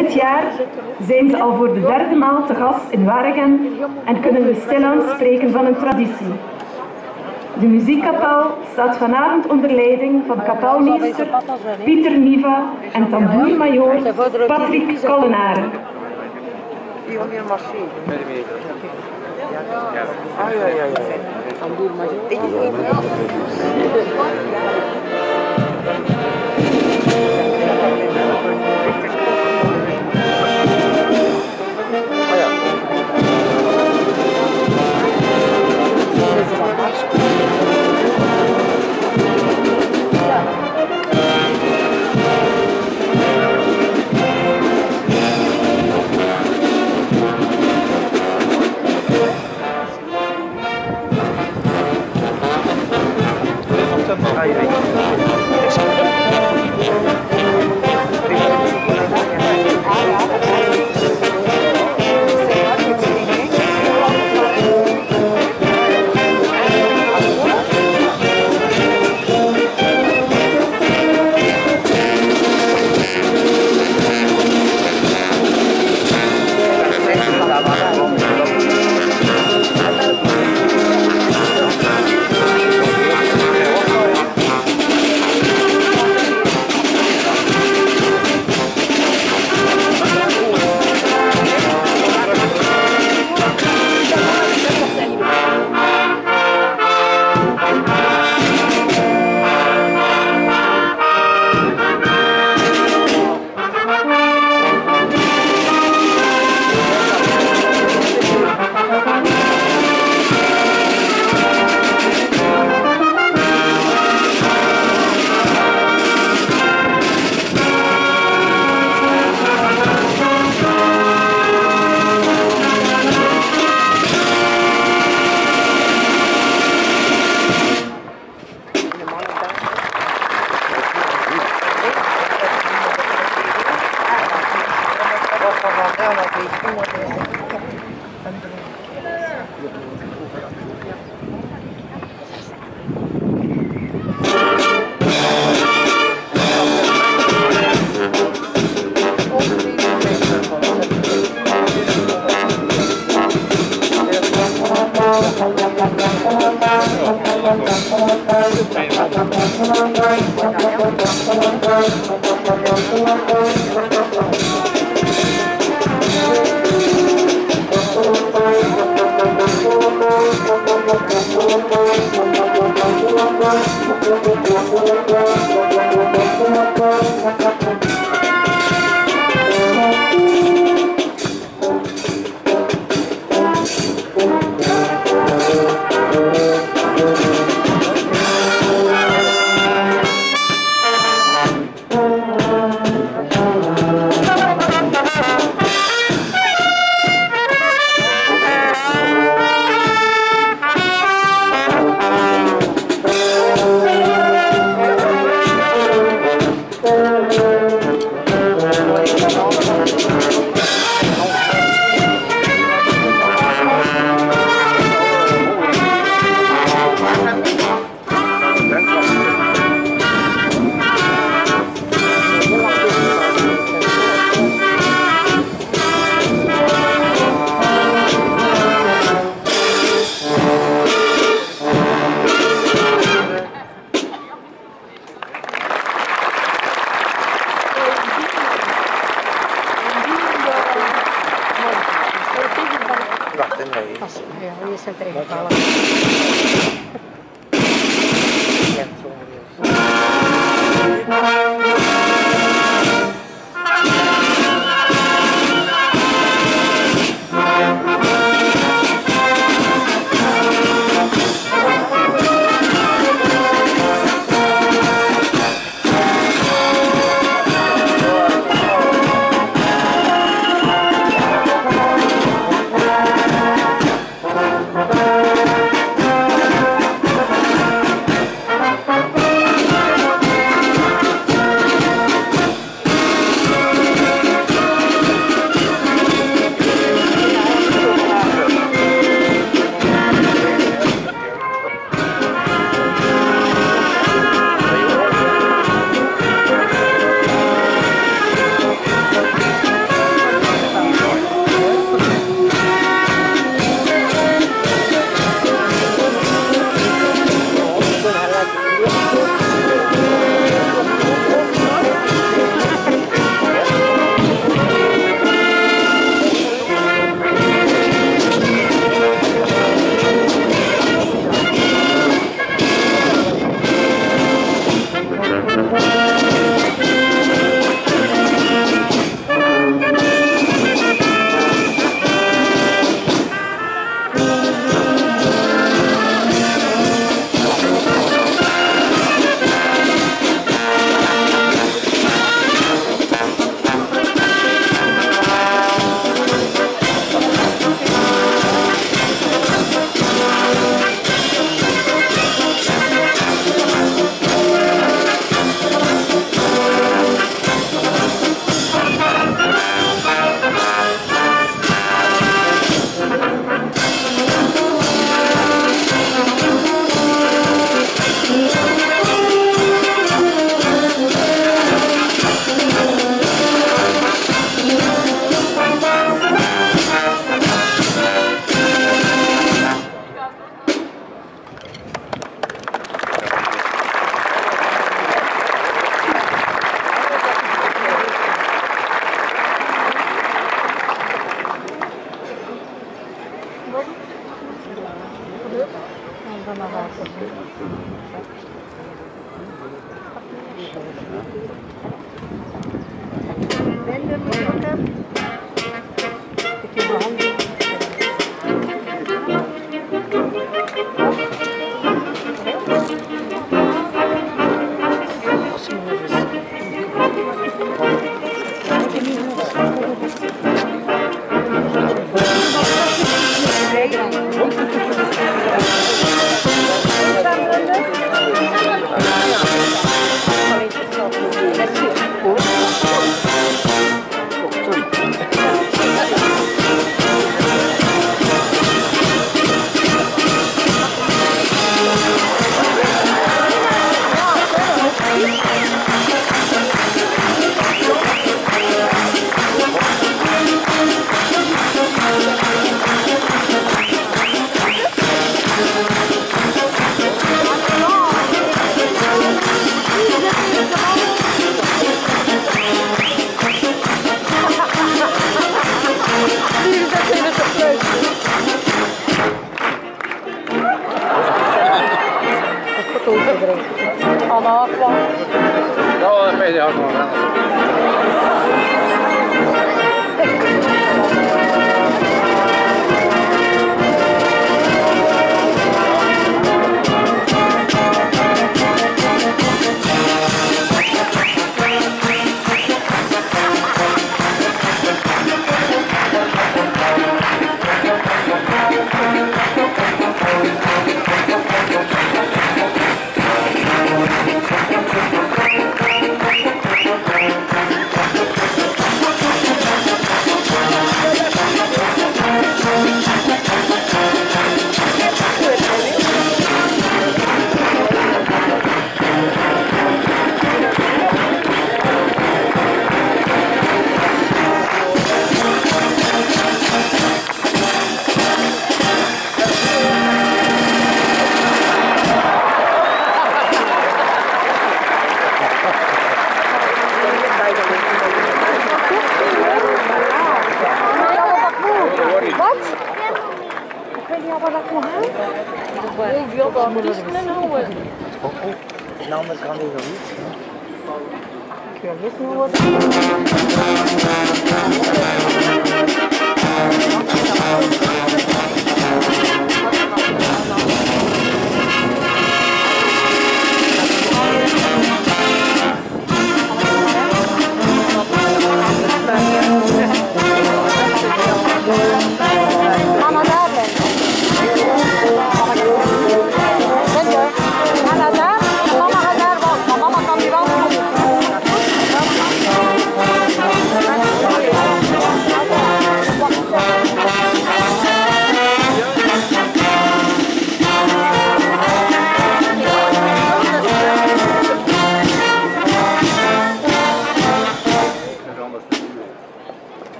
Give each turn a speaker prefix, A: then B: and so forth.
A: Dit jaar zijn ze al voor de derde maal te gast in Waregem en kunnen we stilaan spreken van een traditie. De muziekkapel staat vanavond onder leiding van kapelmeester Pieter Niva en tamboermajoor Patrick
B: machine. Ah ja, ja, ja. Tamboermajoor. Thank you. ありがと
C: うござい
B: ます。
D: Música Thank
C: you. gedronken. Anna Aqua.
D: Ja, dat ben je ook.
C: moet het
B: niet
C: houden. En anders kan
B: hij
D: niet. Ik niet.